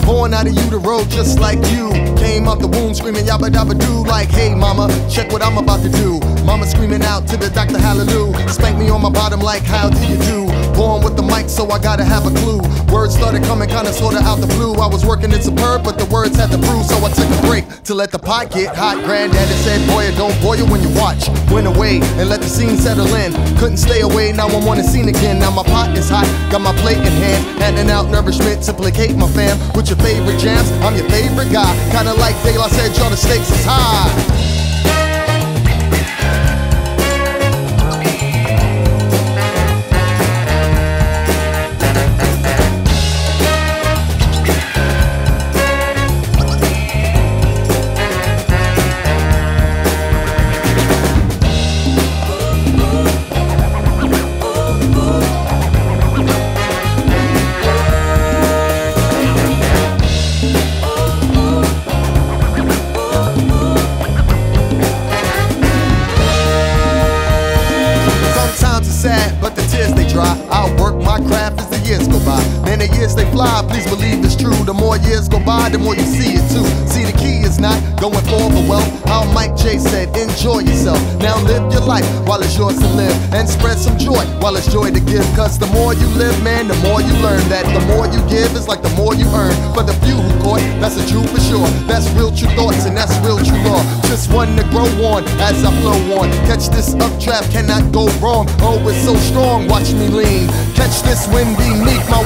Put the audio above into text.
born out of utero just like you. Came out the womb screaming yabba dabba doo like, hey mama, check what I'm about to do. Mama screaming out to the doctor, hallelujah. Spank me on my bottom like, how do you do? Born with the mic, so I gotta have a clue. Words started coming kinda sorta out the blue. I was working in superb, but the words had to prove, so I took a break to let the pot get hot. Granddaddy said, boy, don't boil when you watch. Went away and let the scene settle in. Couldn't stay away, now I'm on the scene again. Now my pot is hot, got my plate in hand. Handing out nourishment to placate my fam. With your favorite jams, I'm your favorite guy. Kinda like De La said, y'all the stakes is high. Sad, but the tears they dry. I'll work my craft as the years go by. Man, the years they fly, please believe it's true. The more years go by, the more you see it too. See, the key is not going for the wealth. How Mike J said, enjoy yourself. Now live your life while it's yours to live. And spread some joy while it's joy to give. Cause the more you live, man, the more you learn. That the more you give is like the more you earn. For the few who caught, that's a true for sure. That's real true thoughts and that's real true One to grow on as I flow on. Catch this updraft, cannot go wrong. Oh, it's so strong, watch me lean. Catch this wind beneath my wings.